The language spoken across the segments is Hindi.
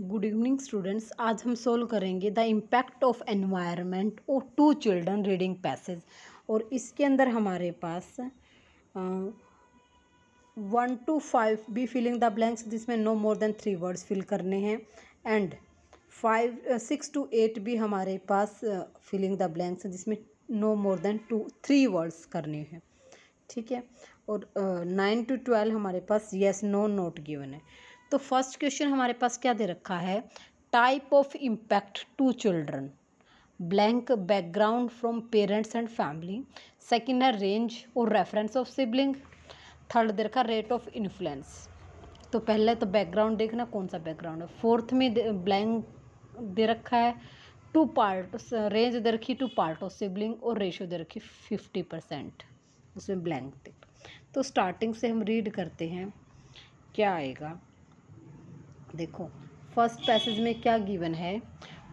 गुड इवनिंग स्टूडेंट्स आज हम सोल्व करेंगे द इम्पैक्ट ऑफ़ एनवायरनमेंट और टू चिल्ड्रन रीडिंग पैसेज और इसके अंदर हमारे पास one two five B filling the blanks जिसमें no more than three words fill करने हैं. And five six to eight भी हमारे पास फिलिंग द ब्लैंक्स जिसमें no more than two three words करने हैं. ठीक है? और नाइन टू ट्वेल्व हमारे पास येस नो नोट गिवन है. तो फ़र्स्ट क्वेश्चन हमारे पास क्या दे रखा है? Type of impact to children blank background from parents and family second है रेंज और रेफरेंस ऑफ़ सिबलिंग थर्ड दे रखा रेट ऑफ़ इन्फ्लुएंस तो पहले तो बैकग्राउंड देखना, कौन सा बैकग्राउंड है? फोर्थ में ब्लैंक दे रखा है टू पार्ट रेंज दे रखी टू पार्ट ऑफ़ सिबलिंग और रेशियो दे रखी फिफ्टी परसेंट उसमें ब्लैंक दे। तो स्टार्टिंग से हम रीड करते हैं, क्या आएगा? देखो फ़र्स्ट पैसेज में क्या गिवन है?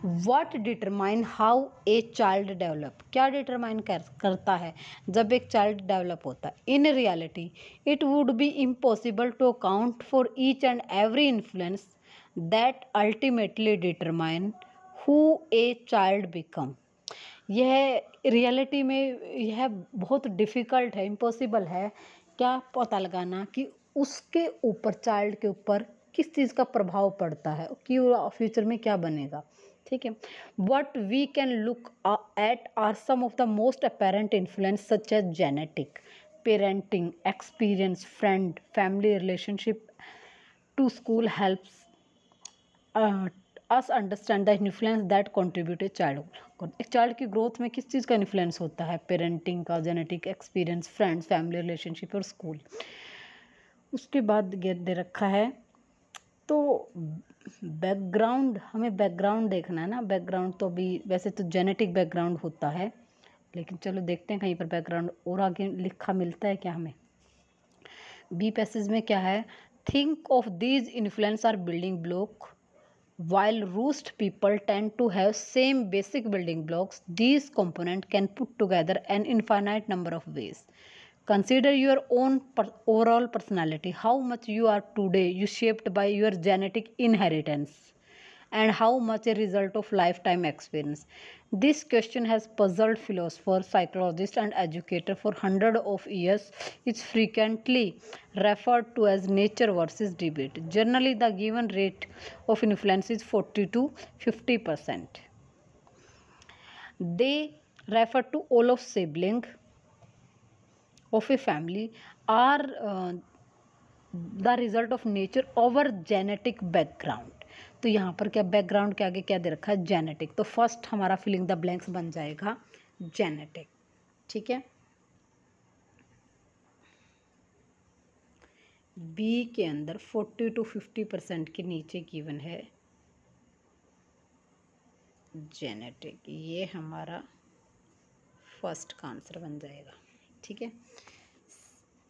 What determine how a child develop क्या डिटरमाइन कर, करता है? जब एक चाइल्ड डेवलप होता है। In reality it would be impossible to account for each and every influence that ultimately determine who a child become यह रियलिटी में यह बहुत डिफ़िकल्ट है इम्पॉसिबल है। क्या पता लगाना कि उसके ऊपर चाइल्ड के ऊपर किस चीज़ का प्रभाव पड़ता है, कि फ्यूचर में क्या बनेगा, ठीक है? What we can look at are some of the most apparent influence such as genetic parenting experience friend family relationship to school helps us understand the influence that contribute a child एक चाइल्ड की ग्रोथ में किस चीज़ का इन्फ्लुएंस होता है? पेरेंटिंग का genetic experience friends family relationship और स्कूल उसके बाद दे रखा है तो बैकग्राउंड हमें बैकग्राउंड देखना है ना। बैकग्राउंड तो अभी, वैसे तो जेनेटिक बैकग्राउंड होता है, लेकिन चलो देखते हैं कहीं पर बैकग्राउंड और आगे लिखा मिलता है क्या हमें। बी पैसेज में क्या है? Think of these influence are building block while most people tend to have same basic building blocks these component can put together an infinite number of ways Consider your own per overall personality, how much you are today, you shaped by your genetic inheritance and how much a result of lifetime experience. This question has puzzled philosophers, psychologists and educators for hundreds of years. It's frequently referred to as nature versus debate. Generally, the given rate of influence is 40 to 50%. They refer to all of sibling of a family are uh, the result of nature over genetic background. तो यहाँ पर क्या बैकग्राउंड के आगे क्या दे रखा है? जेनेटिक तो फ़र्स्ट हमारा फिलिंग द ब्लैंक्स बन जाएगा जेनेटिक ठीक है? बी के अंदर फोर्टी टू फिफ्टी परसेंट के नीचे गिवन है जेनेटिक ये हमारा फ़र्स्ट का आंसर बन जाएगा। ठीक है?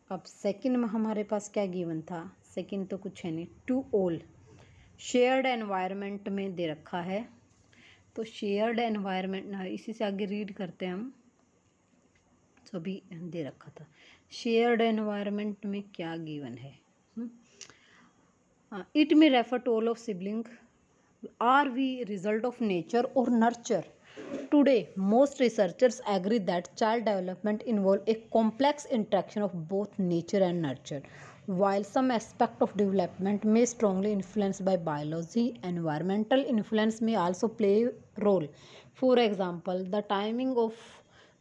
अब सेकंड में हमारे पास क्या गिवन था? सेकंड तो कुछ है नहीं। टू ऑल शेयर्ड एनवायरनमेंट में दे रखा है। तो शेयर्ड एनवायरनमेंट इसी से आगे रीड करते हैं हम। अभी दे रखा था। शेयर्ड एनवायरनमेंट में क्या गिवन है? इट में refer to all of sibling are we result of nature और nurture Today, most researchers agree that child development involves a complex interaction of both nature and nurture. While some aspect of development may strongly influenced by biology, environmental influence may also play a role. For example, the timing of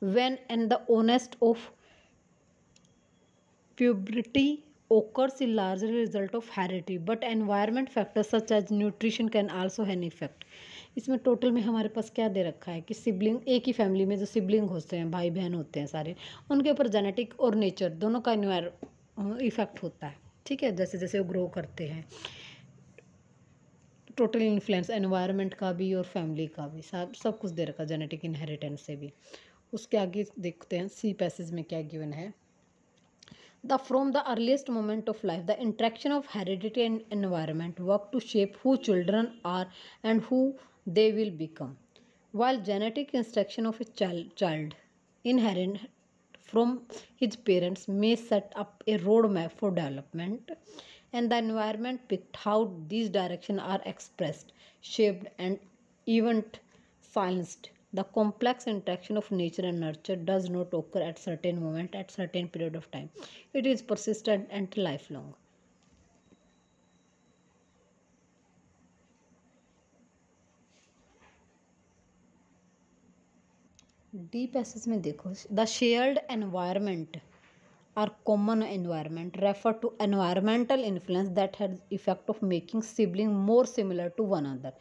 when and the honest of puberty occurs is largely a result of heredity, but environment factors such as nutrition can also have an effect. इसमें टोटल में हमारे पास क्या दे रखा है कि सिबलिंग एक ही फैमिली में जो सिबलिंग होते हैं भाई बहन होते हैं सारे, उनके ऊपर जेनेटिक और नेचर दोनों का इफ़ेक्ट होता है। ठीक है? जैसे जैसे वो ग्रो करते हैं। टोटल इन्फ्लुएंस एनवायरनमेंट का भी और फैमिली का भी, सब सब कुछ दे रखा जेनेटिक इनहेरिटेंस से भी। उसके आगे देखते हैं सी पैसेज में क्या गिवन है? The from the earliest moment of life the interaction of heredity and environment work to shape who children are and who they will become. While genetic instruction of a child, child inherent from his parents may set up a roadmap for development, and the environment picked how these directions are expressed shaped and even silenced the complex interaction of nature and nurture does not occur at certain moment at certain period of time it is persistent and lifelong the passage में देखो। The shared environment are common environment refer to environmental influence that has effect of making sibling more similar to one another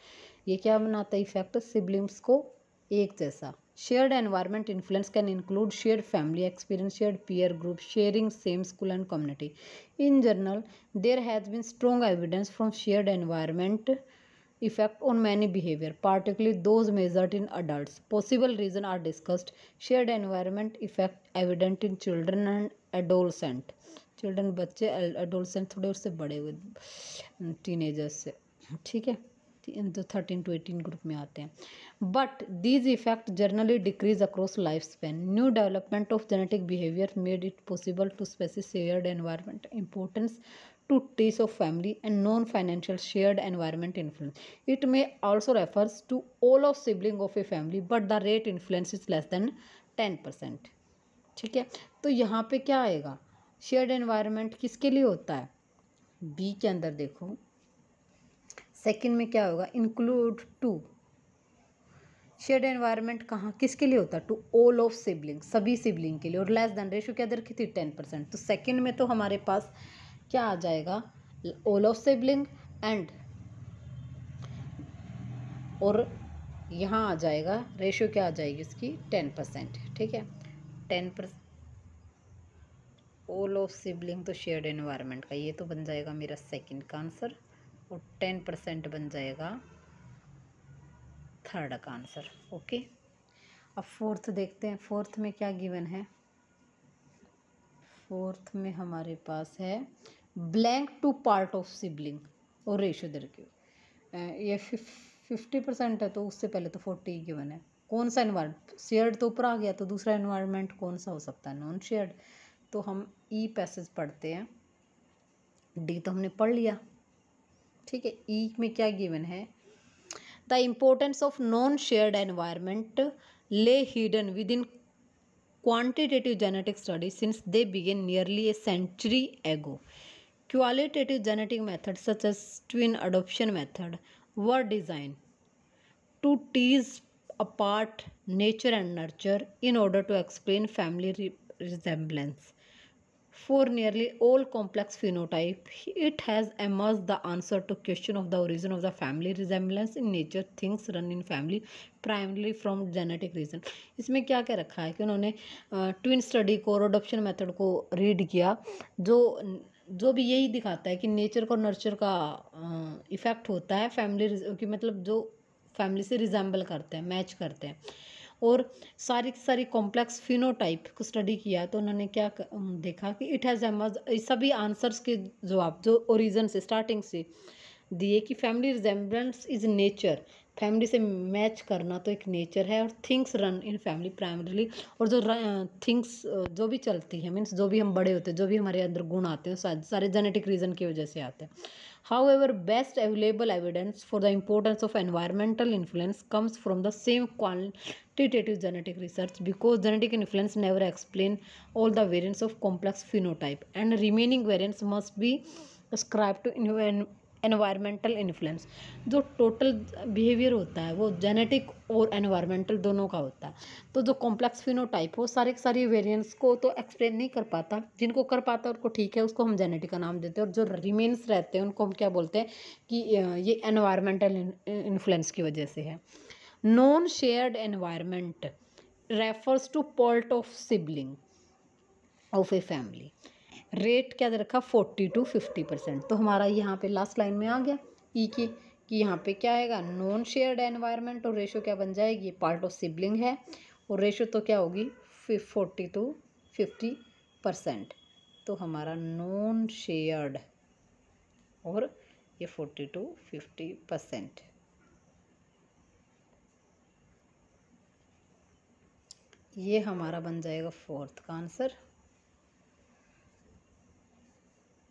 ये क्या बनाता है इफ़ेक्ट सिबलिंग्स को एक जैसा। Shared environment influence can include shared family experience shared peer group sharing same school and community in general there has been strong evidence from shared environment effect on many behavior particularly those measured in adults possible reason are discussed shared environment effect evident in children and adolescent children बच्चे adolescent थोड़े उससे बड़े हुए teenagers से ठीक है तो थर्टीन टू एटीन ग्रुप में आते हैं। But these effect generally decrease across life span new development of genetic behaviour made it possible to specify shared environment importance to trace of family and non-financial shared environment influence. It may also refers to all of sibling of a family, but the rate influence is less than ten percent ठीक है? तो यहाँ पे क्या आएगा? शेयर्ड एनवायरनमेंट किसके लिए होता है? बी के अंदर देखो। सेकंड में क्या होगा? इंक्लूड टू शेयर्ड एनवायरनमेंट कहाँ? किसके लिए होता? है टू ऑल ऑफ़ सिबलिंग सभी सिबलिंग के लिए। और लेस देन रेशो क्या दर की थी? टेन परसेंट तो सेकंड में तो हमारे पास क्या आ जाएगा? ऑल ऑफ़ सिबलिंग एंड और यहाँ आ जाएगा रेशियो क्या आ जाएगी इसकी? टेन परसेंट ठीक है? टेन पर ऑल ऑफ़ सिबलिंग तो शेयर्ड एनवायरनमेंट का। ये तो बन जाएगा मेरा सेकंड का आंसर और टेन परसेंट बन जाएगा। थर्ड का आंसर ओके अब फोर्थ देखते हैं फोर्थ में क्या गिवन है? फोर्थ में हमारे पास है blank two part of sibling और रेशो दर के ये फिफ्टी परसेंट है तो उससे पहले तो फोर्टी गिवन है। कौन सा इन्वायरमेंट शेयर्ड तो ऊपर आ गया तो दूसरा इन्वायरमेंट कौन सा हो सकता है? नॉन शेयर्ड तो हम ई पैसेज पढ़ते हैं। डी तो हमने पढ़ लिया। ठीक है ई में क्या गिवन है? The importance of non shared environment lay hidden within quantitative genetic study since they began nearly a century ago qualitative genetic method such as twin adoption method were design to tease apart nature and nurture in order to explain family resemblance For nearly all complex phenotype, it has emerged the answer to question of the origin of the family resemblance in nature. Things run in family primarily from genetic reason. इसमें क्या क्या रखा है कि उन्होंने ट्विन स्टडी को और अडोप्शन मेथड को रीड किया जो जो भी यही दिखाता है कि नेचर को नर्चर का इफ़ेक्ट होता है फैमिली की मतलब जो फैमिली से रिजेंबल करते हैं मैच करते हैं और सारी सारी कॉम्प्लेक्स फिनोटाइप को स्टडी किया तो उन्होंने क्या देखा कि इट हैज़ एमज सभी आंसर्स के जवाब, जो ओरिजन से स्टार्टिंग से दिए कि family resemblance is nature family से मैच करना तो एक नेचर है और things run in family primarily और जो थिंग्स जो भी चलती है मीन्स जो भी हम बड़े होते हैं, जो भी हमारे अंदर गुण आते हैं, सारे जेनेटिक रीज़न की वजह से आते हैं। However, best available evidence for the importance of environmental influence comes from the same quantitative genetic research because genetic influence never explain all the variants of complex phenotype and remaining variants must be ascribed to environmental influence जो टोटल बिहेवियर होता है, वो जेनेटिक और एनवायरमेंटल दोनों का होता है। तो जो कॉम्प्लेक्स फिनोटाइप हो, सारे सारी वेरिएंट्स को तो एक्सप्लेन नहीं कर पाता। जिनको कर पाता उनको ठीक है, उसको हम जेनेटिक का नाम देते हैं। और जो रिमेन्स रहते हैं, उनको हम क्या बोलते हैं कि ये एनवायरमेंटल इन्फ्लुएंस की वजह से है। Non shared environment refers to part of sibling of a family rate क्या दे रखा? फोर्टी टू फिफ्टी परसेंट तो हमारा यहाँ पे लास्ट लाइन में आ गया। ई e की, कि यहाँ पे क्या आएगा? नॉन शेयर्ड एनवायरनमेंट और रेशो क्या बन जाएगी? पार्ट ऑफ़ सिबलिंग है। और रेशो तो क्या होगी? फोर्टी टू फिफ्टी परसेंट तो हमारा नॉन शेयर्ड और ये फोर्टी टू फिफ्टी परसेंट ये हमारा बन जाएगा फोर्थ का आंसर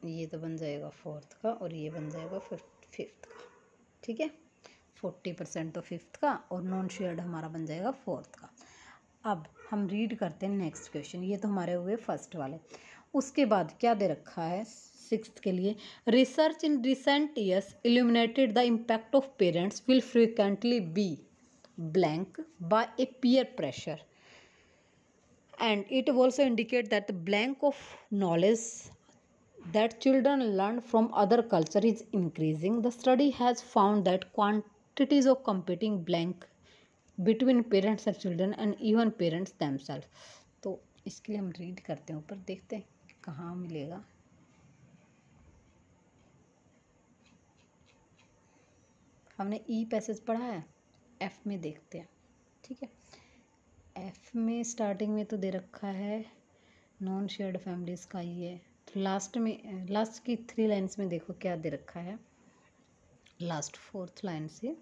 ये तो बन जाएगा फोर्थ का और ये बन जाएगा फिफ्थ फिफ्थ का, ठीक है? फोर्टी परसेंट तो फिफ्थ का और नॉन शेयर्ड हमारा बन जाएगा फोर्थ का। अब हम रीड करते हैं नेक्स्ट क्वेश्चन, ये तो हमारे हुए फ़र्स्ट वाले। उसके बाद क्या दे रखा है सिक्स के लिए? Research in recent years illuminated the impact of parents will frequently be blank by a peer pressure and it also indicate that the blank of knowledge that children learn from other culture is increasing the study has found that quantities of competing blank between parents and children and even parents themselves तो इसके लिए हम रीड करते हैं ऊपर देखते हैं कहाँ मिलेगा हमने ई पैसेज पढ़ा है एफ़ में देखते हैं ठीक है एफ़ में स्टार्टिंग में तो दे रखा है नॉन शेयर्ड फैमिलीज़ का ही है तो लास्ट में, लास्ट की थ्री लाइन्स में देखो क्या दे रखा है। लास्ट फोर्थ लाइन से।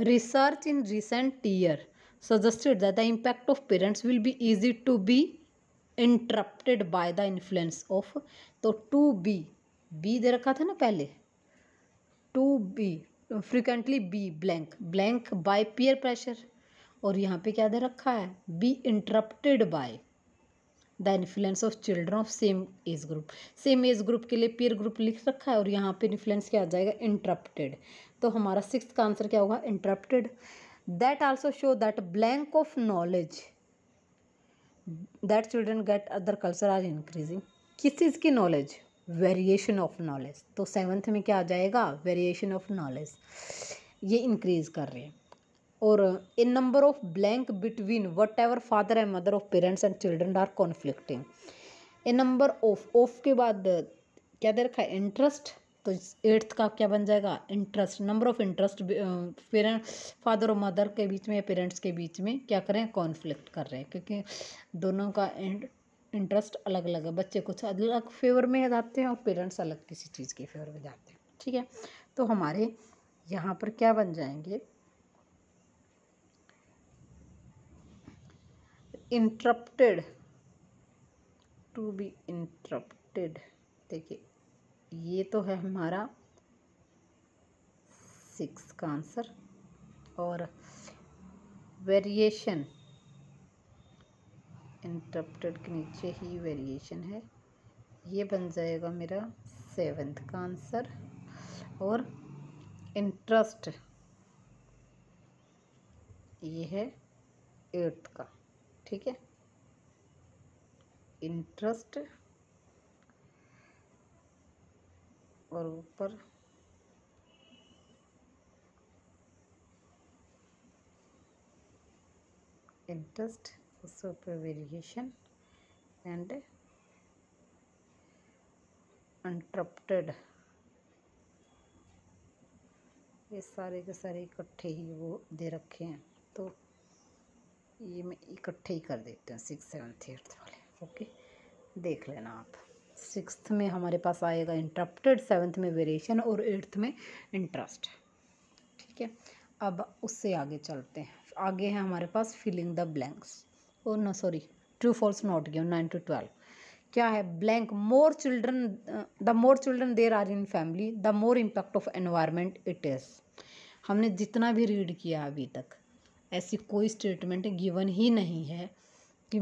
Research in recent year suggested that the impact of parents will be easy to be interrupted by the influence of तो टू बी बी दे रखा था ना पहले। To be frequently be blank blank by peer pressure और यहाँ पे क्या दे रखा है? Be interrupted by the influence of children of same age group same age group के लिए पीयर ग्रुप लिख रखा है और यहाँ पे इन्फ्लुएंस क्या आ जाएगा इंटरप्टेड तो हमारा सिक्स का आंसर क्या होगा? Interrupted that also show that blank of knowledge that children get other culture are increasing किस चीज़ की नॉलेज वेरिएशन ऑफ़ नॉलेज तो सेवन्थ में क्या आ जाएगा? वेरिएशन ऑफ़ नॉलेज ये इंक्रीज कर रहे हैं. और in number of blank between whatever father and mother of parents and children are conflicting a number of of के बाद, क्या दे रखा है? इंटरेस्ट तो एट्थ का क्या बन जाएगा? Interest number of interest parent father और मदर के बीच में या पेरेंट्स के बीच में क्या करें कॉन्फ्लिक्ट कर रहे हैं, क्योंकि दोनों का इंटरेस्ट अलग अलग है। बच्चे कुछ अलग फेवर में जाते हैं और पेरेंट्स अलग किसी चीज़ के फेवर में जाते हैं। ठीक है? तो हमारे यहाँ पर क्या बन जाएँगे? इंटरप्टेड टू बी इंटरप्टेड देखिए, ये तो है हमारा सिक्स का आंसर और वेरिएशन इंटरप्टेड के नीचे ही वेरिएशन है। ये बन जाएगा मेरा सेवेंथ का आंसर और इंटरेस्ट ये है एट्थ का। ठीक है? इंटरेस्ट और ऊपर इंटरेस्ट उसके ऊपर वेरिएशन एंड अनट्रप्टेड ये सारे के सारे इकट्ठे ही वो दे रखे हैं। तो ये मैं इकट्ठे ही कर देती हूँ सिक्स सेवन्थ एट्थ वाले। ओके देख लेना आप। सिक्स में हमारे पास आएगा इंटरप्टेड सेवन्थ में वेरिएशन और एट्थ में इंटरेस्ट ठीक है? अब उससे आगे चलते हैं। आगे है हमारे पास filling the blanks oh no sorry true false not given nine to twelve क्या है? Blank more children the more children there are in family the more impact of environment it is हमने जितना भी रीड किया अभी तक ऐसी कोई स्टेटमेंट गिवन ही नहीं है कि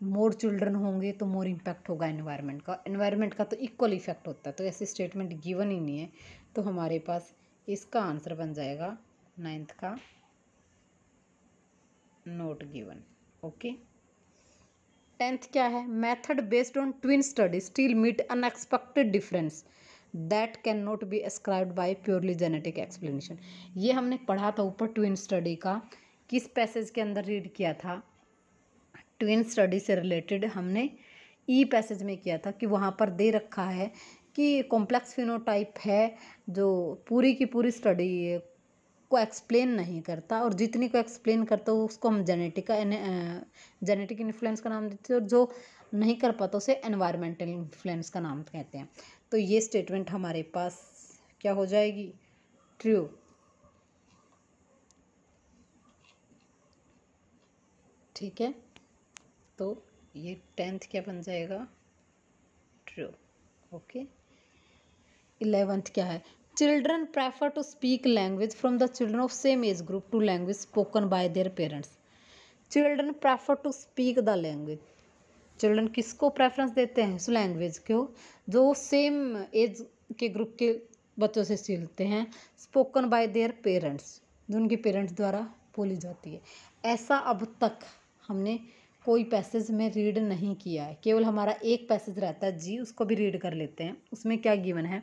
मोर चिल्ड्रन होंगे तो मोर इम्पैक्ट होगा एनवायरनमेंट का। एनवायरनमेंट का तो इक्वल इफ़ेक्ट होता है तो ऐसी स्टेटमेंट गिवन ही नहीं है तो हमारे पास इसका आंसर बन जाएगा नाइन्थ का नोट गिवन ओके टेंथ क्या है? Method based on twin study still meet unexpected difference that can not be ascribed by purely genetic explanation ये हमने पढ़ा था ऊपर ट्विन स्टडी का किस पैसेज के अंदर रीड किया था? ट्विन स्टडी से रिलेटेड हमने ई e पैसेज में किया था कि वहाँ पर दे रखा है कि कॉम्प्लेक्स फिनोटाइप है जो पूरी की पूरी स्टडी को एक्सप्लेन नहीं करता और जितनी को एक्सप्लेन करता हो उसको हम जेनेटिक जेनेटिक इन्फ्लुएंस का नाम देते हैं और जो नहीं कर पाता उसे एनवायरमेंटल इन्फ्लुएंस का नाम कहते हैं। तो ये स्टेटमेंट हमारे पास क्या हो जाएगी? ट्रू ठीक है? तो ये टेंथ क्या बन जाएगा? True, okay? इलेवेंथ क्या है? Children prefer to speak language from the children of same age group to language spoken by their parents. Children prefer to speak the language. Children किसको प्रेफरेंस देते हैं? उस लैंग्वेज को, जो सेम एज के ग्रुप के बच्चों से सीखते हैं, स्पोकन बाय देयर पेरेंट्स, जो उनके पेरेंट्स द्वारा बोली जाती है। ऐसा अब तक हमने कोई पैसेज में रीड नहीं किया है। केवल हमारा एक पैसेज रहता है, जी, उसको भी रीड कर लेते हैं। उसमें क्या गिवन है?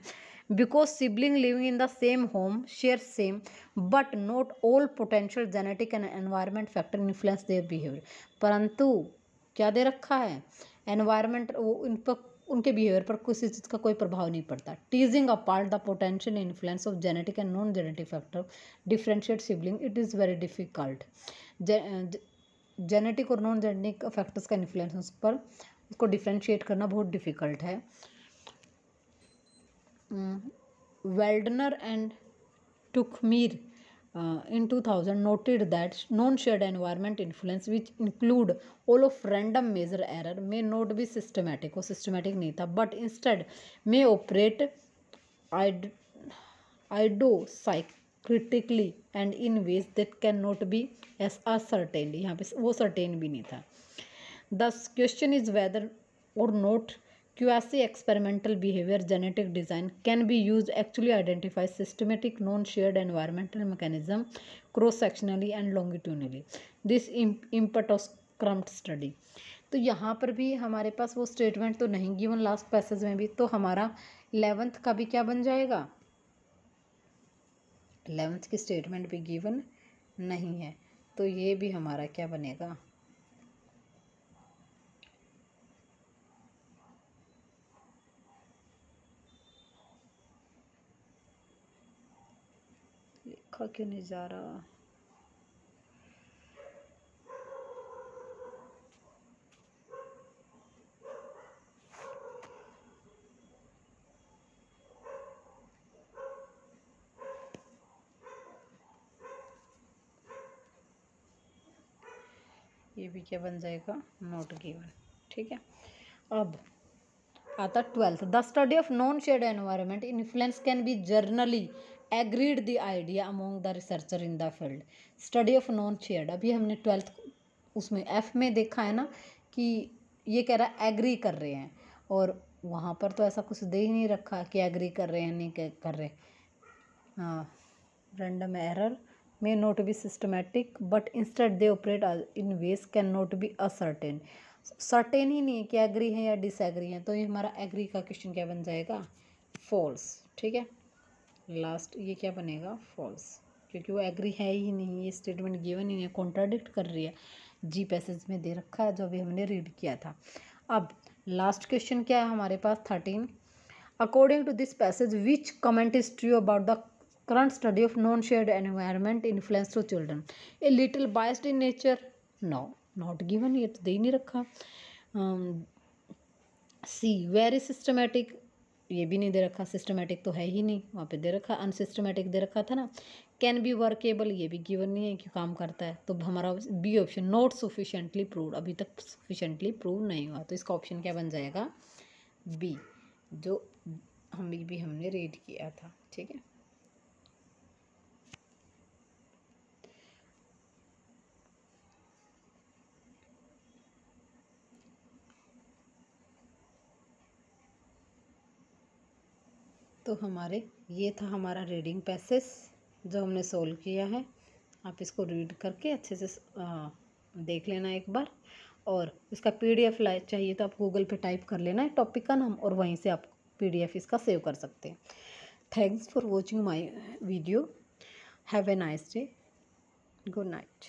Because sibling living in the same home, share same, but not all potential genetic and environment factor influence their behaviour. परंतु क्या दे रखा है? एनवायरमेंट वो इन पर, उनके बिहेवियर पर किसी चीज़ का कोई प्रभाव नहीं पड़ता। Teasing apart the potential influence of genetic and non genetic factor, differentiate sibling, it is very difficult. Genetic और नॉन जेनेटिक फैक्टर्स का इन्फ्लुएंस उस पर, उसको डिफ्रेंशिएट करना बहुत डिफ़िकल्ट है। Waldron and Turkheimer in two thousand noted that non share environment influence which include all of random measure error may not be systematic वो सिस्टमैटिक नहीं था but instead may operate eyed idiosyncratically and in ways that can not be ascertain यहाँ पे वो सर्टेन भी नहीं था। This question is whether or not quasi experimental behaviour genetic design can be use actually identify systematic non shared environmental mechanism cross sectionally and longitudinally this impact of इम्पटोस्क्रम्ड study तो यहाँ पर भी हमारे पास वो स्टेटमेंट तो नहीं गिवन लास्ट पैसेज में भी तो हमारा इलेवंथ का भी क्या बन जाएगा? इलेवेंथ की स्टेटमेंट भी गिवन नहीं है तो ये भी हमारा क्या बनेगा? लिखा क्यों नहीं जा रहा ये भी क्या बन जाएगा नोट गिवन, ठीक है? अब आता twelfth, the study of non shared environment influence can be generally agreed the idea among the researcher in the field. Study of non shared, अभी हमने ट्वेल्थ उसमें एफ़ में देखा है ना कि ये कह रहा है एग्री कर रहे हैं, और वहाँ पर तो ऐसा कुछ दे ही नहीं रखा कि एग्री कर रहे हैं नहीं कर रहे। हाँ random error not be systematic but instead they operate in ways can not be ascertain certain ही नहीं है कि एग्री है या डिसएग्री है तो ये हमारा एग्री का क्वेश्चन क्या बन जाएगा? फॉल्स ठीक है? लास्ट ये क्या बनेगा? फॉल्स क्योंकि वो एग्री है ही नहीं, ये स्टेटमेंट गिवन ही नहीं है कॉन्ट्राडिक्ट कर रही है। जी पैसेज में दे रखा है, जो अभी हमने रीड किया था। अब लास्ट क्वेश्चन क्या है हमारे पास? Thirteen according to this passage which comment is true about the of non shared environment influence to children a little biased in nature no not given ये तो दे नहीं रखा सी वेरी सिस्टमेटिक ये भी नहीं दे रखा सिस्टमेटिक तो है ही नहीं। वहाँ पे दे रखा अनसिस्टमेटिक दे रखा था ना। कैन बी वर्केबल ये भी गिवन नहीं है कि काम करता है। तो हमारा B option not sufficiently prove अभी तक सुफिशेंटली प्रूव नहीं हुआ। तो इसका ऑप्शन क्या बन जाएगा? बी जो हम भी हमने रीड किया था। ठीक है? तो हमारे ये था हमारा रीडिंग पैसेज जो हमने सोल्व किया है। आप इसको रीड करके अच्छे से आ, देख लेना एक बार। और इसका पीडीएफ लाइक चाहिए तो आप गूगल पे टाइप कर लेना है टॉपिक का नाम और वहीं से आप पीडीएफ इसका सेव कर सकते हैं। Thanks for watching my video have a nice day good night